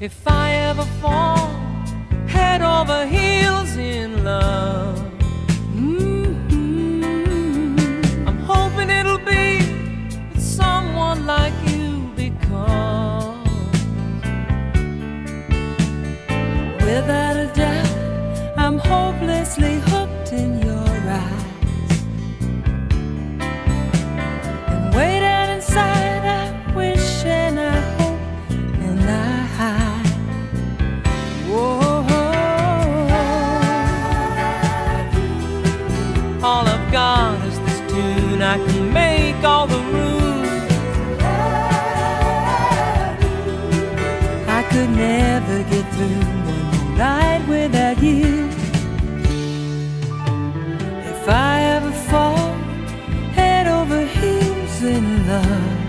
If I ever fall head over heels in love, mm -hmm. I'm hoping it'll be with someone like you because without a doubt, I'm hopelessly. I can make all the rules. I could never get through one more night without you. If I ever fall head over heels in love.